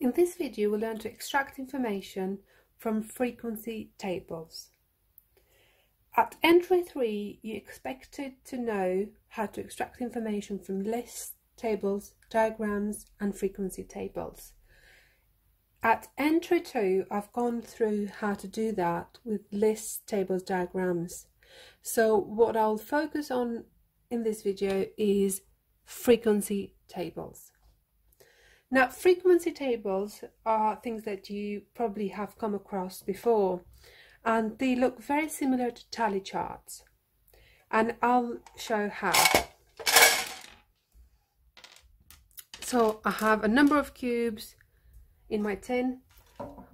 In this video we'll learn to extract information from frequency tables. At entry 3 you're expected to know how to extract information from lists, tables, diagrams and frequency tables. At entry 2 I've gone through how to do that with lists, tables, diagrams. So what I'll focus on in this video is frequency tables. Now, frequency tables are things that you probably have come across before, and they look very similar to tally charts. And I'll show how. So I have a number of cubes in my tin.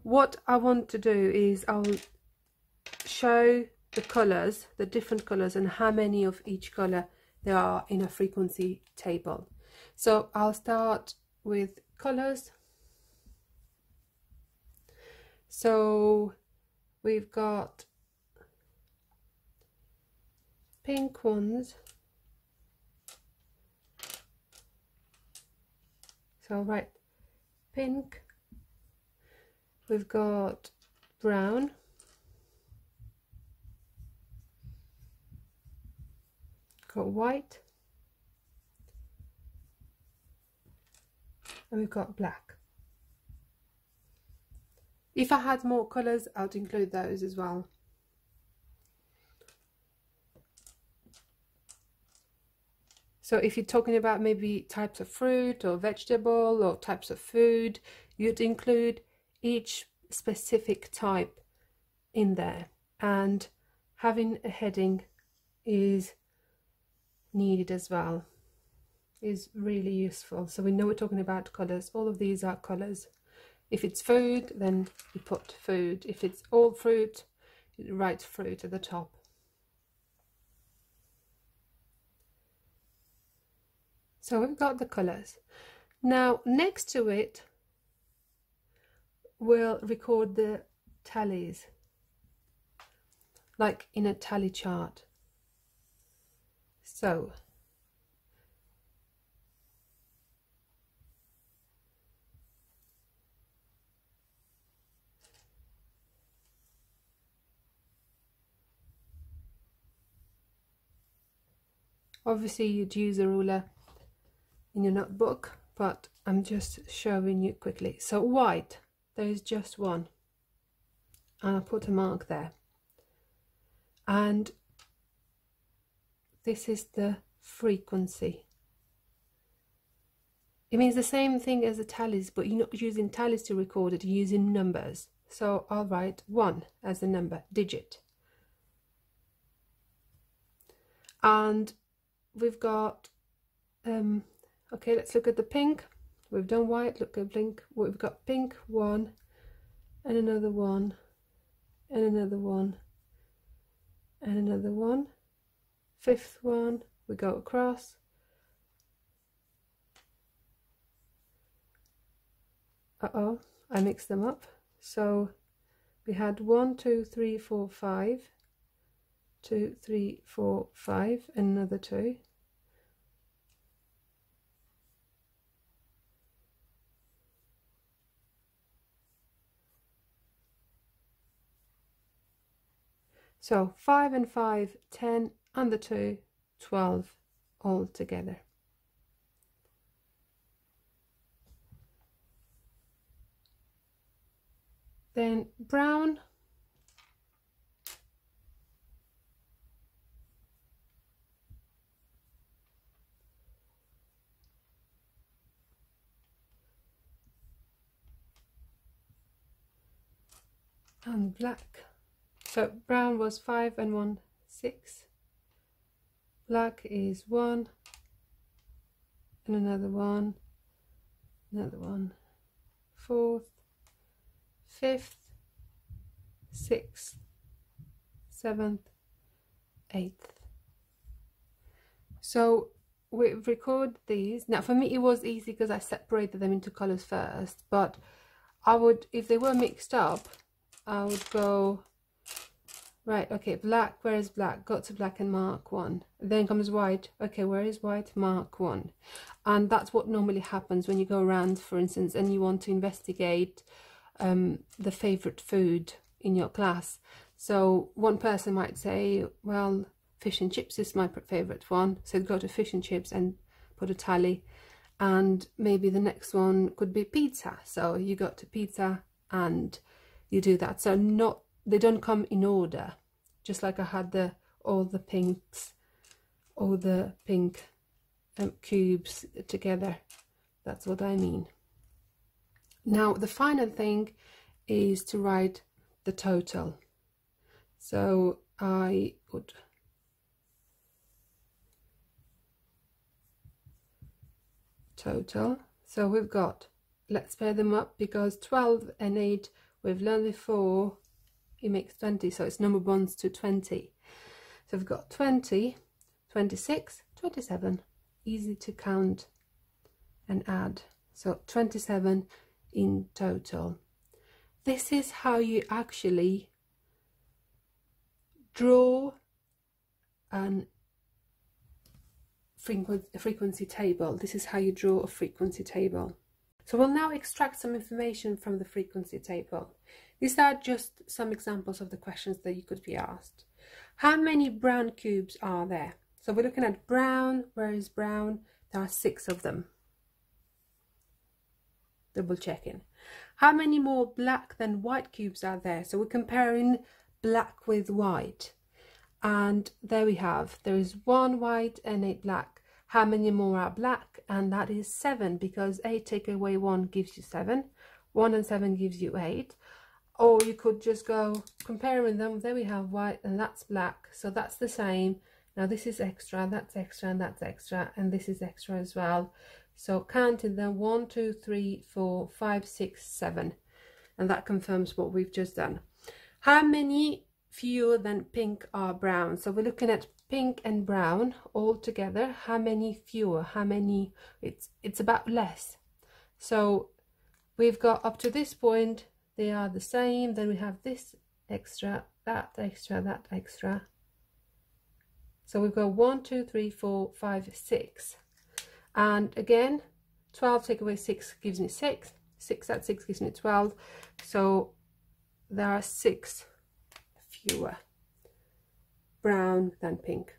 What I want to do is I'll show the colours, the different colours and how many of each colour there are in a frequency table. So I'll start with colors. So we've got pink ones. So right, pink. We've got brown. Got white. And we've got black. If I had more colours, I'd include those as well. So if you're talking about maybe types of fruit or vegetable or types of food, you'd include each specific type in there. And having a heading is needed as well is really useful. So we know we're talking about colours. All of these are colours. If it's food, then you put food. If it's all fruit, you write fruit at the top. So we've got the colours. Now next to it, we'll record the tallies, like in a tally chart. So obviously you'd use a ruler in your notebook but I'm just showing you quickly. So white there is just one. And I'll put a mark there. And this is the frequency. It means the same thing as the tallies but you're not using tallies to record it you're using numbers. So I'll write 1 as a number digit. And we've got um okay let's look at the pink. We've done white look at pink we've got pink one and another one and another one and another one. Fifth one we go across. Uh-oh I mixed them up. So we had one two three four five two, three, four, five, and another two. So 5 and 5, 10, and the 2, 12 all together. Then brown and black. So brown was 5 and 1, 6. Black is 1 and another 1, another one fourth 5th, 6th, 7th, 8th. So we record these. Now for me it was easy because I separated them into colours first, but I would, if they were mixed up, I would go Right, okay, black, where is black? Go to black and mark one. Then comes white. Okay, where is white? Mark one. And that's what normally happens when you go around, for instance, and you want to investigate um, the favorite food in your class. So one person might say, well, fish and chips is my favorite one. So go to fish and chips and put a tally. And maybe the next one could be pizza. So you go to pizza and you do that. So not they don't come in order. Just like I had the all the pinks all the pink um, cubes together. That's what I mean. Now the final thing is to write the total. So I would total. So we've got let's pair them up because 12 and 8 we've learned before it makes 20 so it's number ones to 20 so we've got 20 26 27 easy to count and add. So 27 in total. This is how you actually draw an frequency table. This is how you draw a frequency table so we'll now extract some information from the frequency table these are just some examples of the questions that you could be asked. How many brown cubes are there? So we're looking at brown. Where is brown? There are six of them. Double checking. How many more black than white cubes are there? So we're comparing black with white. And there we have, there is one white and eight black. How many more are black? And that is seven because eight take away one gives you seven. One and seven gives you eight. Or you could just go comparing them. There we have white and that's black. So that's the same. Now this is extra that's extra and that's extra and this is extra as well. So counting them one two three four five six seven. And that confirms what we've just done. How many fewer than pink are brown? So we're looking at pink and brown all together how many fewer how many it's it's about less. So we've got up to this point they are the same then we have this extra that extra that extra. So we've got one two three four five six. And again 12 take away 6 gives me 6 6 at 6 gives me 12 so there are 6 fewer brown than pink